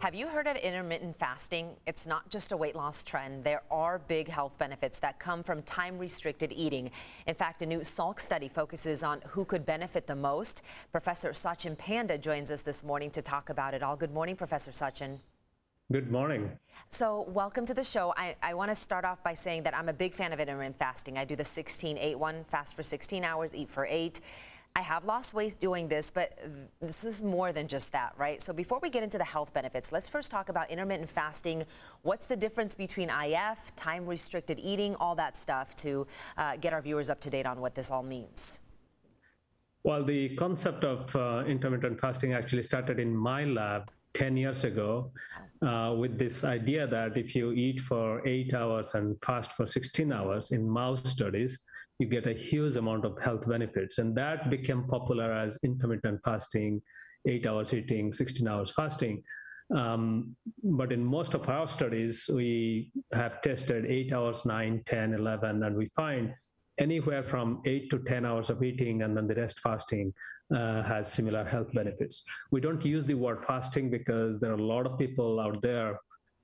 Have you heard of intermittent fasting? It's not just a weight loss trend. There are big health benefits that come from time restricted eating. In fact, a new Salk study focuses on who could benefit the most. Professor Satchin Panda joins us this morning to talk about it all. Good morning, Professor Satchin. Good morning. So, welcome to the show. I, I want to start off by saying that I'm a big fan of intermittent fasting. I do the 16 8 1, fast for 16 hours, eat for eight. I have lost weight doing this, but this is more than just that, right? So before we get into the health benefits, let's first talk about intermittent fasting. What's the difference between IF, time restricted eating, all that stuff to uh, get our viewers up to date on what this all means? Well, the concept of uh, intermittent fasting actually started in my lab 10 years ago uh, with this idea that if you eat for eight hours and fast for 16 hours in mouse studies, you get a huge amount of health benefits. And that became popular as intermittent fasting, eight hours eating, 16 hours fasting. Um, but in most of our studies, we have tested eight hours, nine, 10, 11, and we find anywhere from eight to 10 hours of eating and then the rest fasting uh, has similar health benefits. We don't use the word fasting because there are a lot of people out there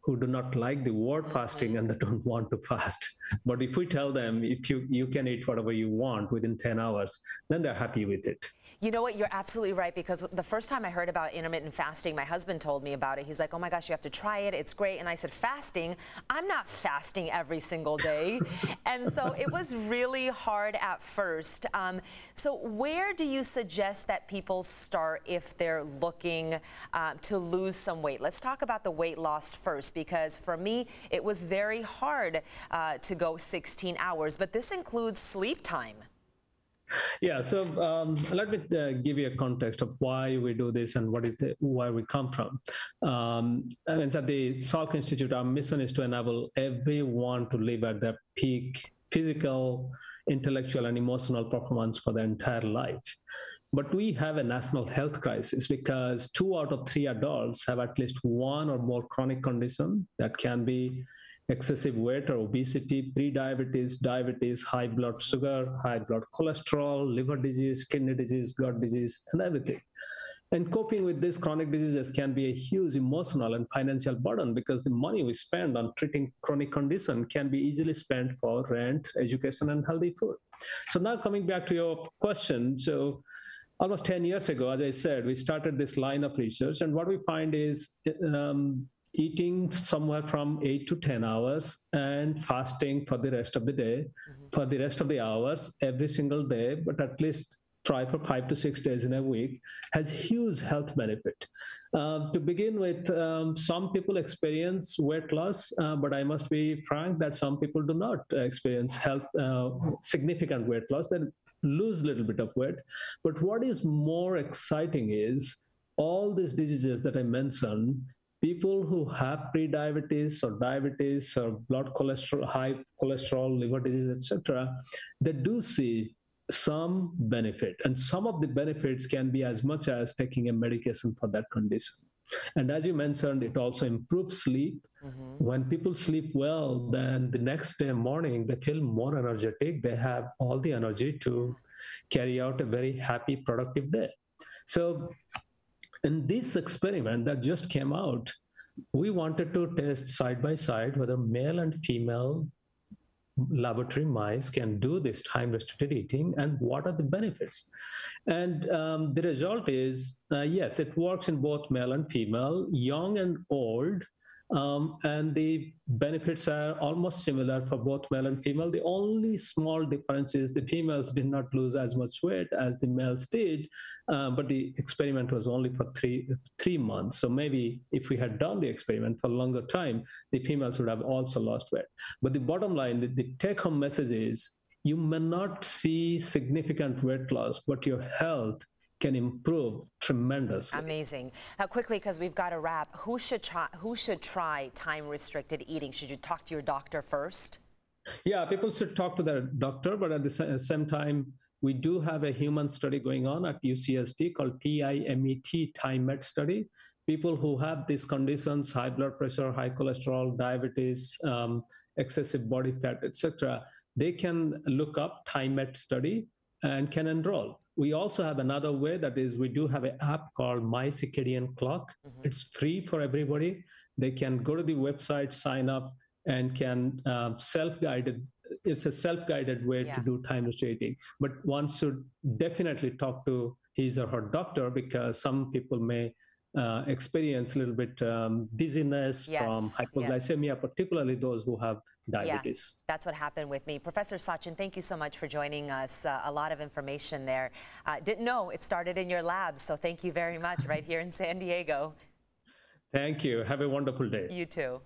who do not like the word fasting and they don't want to fast. But if we tell them if you you can eat whatever you want within 10 hours, then they're happy with it. You know what? You're absolutely right because the first time I heard about intermittent fasting, my husband told me about it. He's like, "Oh my gosh, you have to try it. It's great." And I said, "Fasting? I'm not fasting every single day." and so it was really hard at first. Um, so where do you suggest that people start if they're looking uh, to lose some weight? Let's talk about the weight loss first because for me, it was very hard uh, to go 16 hours, but this includes sleep time. Yeah, so um, let me uh, give you a context of why we do this and what is the, where we come from. Um, I mean, at the Salk Institute, our mission is to enable everyone to live at their peak physical, intellectual, and emotional performance for their entire life. But we have a national health crisis because two out of three adults have at least one or more chronic condition that can be excessive weight or obesity, prediabetes, diabetes, high blood sugar, high blood cholesterol, liver disease, kidney disease, gut disease, and everything. And coping with these chronic diseases can be a huge emotional and financial burden because the money we spend on treating chronic condition can be easily spent for rent, education, and healthy food. So now coming back to your question, so almost 10 years ago, as I said, we started this line of research, and what we find is um, eating somewhere from eight to 10 hours and fasting for the rest of the day, mm-hmm. for the rest of the hours every single day, but at least try for five to six days in a week has huge health benefit. Uh, to begin with, um, some people experience weight loss, uh, but I must be frank that some people do not experience health uh, significant weight loss. They lose a little bit of weight. But what is more exciting is all these diseases that I mentioned people who have pre-diabetes or diabetes or blood cholesterol, high cholesterol, liver disease, etc., they do see some benefit, and some of the benefits can be as much as taking a medication for that condition. And as you mentioned, it also improves sleep. Mm-hmm. When people sleep well, then the next day morning they feel more energetic. They have all the energy to carry out a very happy, productive day. So in this experiment that just came out, we wanted to test side by side whether male and female laboratory mice can do this time restricted eating and what are the benefits? And um, the result is uh, yes it works in both male and female. Young and old um, and the benefits are almost similar for both male and female. The only small difference is the females did not lose as much weight as the males did, uh, but the experiment was only for three three months. So maybe if we had done the experiment for a longer time, the females would have also lost weight. But the bottom line, the, the take-home message is you may not see significant weight loss, but your health can improve tremendously. Amazing. Now, quickly, because we've got to wrap, who should try? Who should try time-restricted eating? Should you talk to your doctor first? Yeah, people should talk to their doctor, but at the same time, we do have a human study going on at UCSD called TIMET TIMET study. People who have these conditions, high blood pressure, high cholesterol, diabetes, um, excessive body fat, etc., they can look up TIMET study and can enroll. We also have another way that is we do have an app called My Circadian Clock. Mm-hmm. It's free for everybody. They can go to the website, sign up, and can uh, self-guided. It's a self-guided way yeah. to do time restricting. But one should definitely talk to his or her doctor because some people may uh, experience a little bit um, dizziness yes, from hypoglycemia, yes. particularly those who have diabetes. Yeah, that's what happened with me. Professor Satchin, thank you so much for joining us. Uh, a lot of information there. Uh, didn't know it started in your lab, so thank you very much right here in San Diego. Thank you. Have a wonderful day. You too.